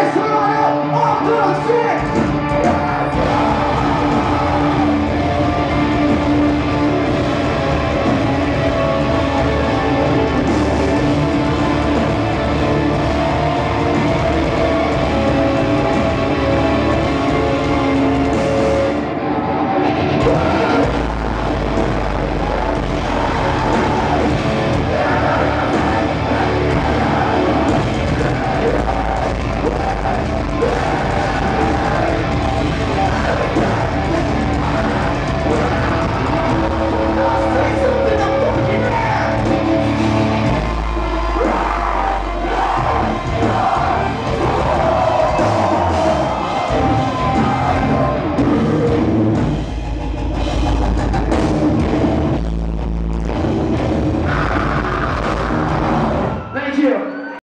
Yes,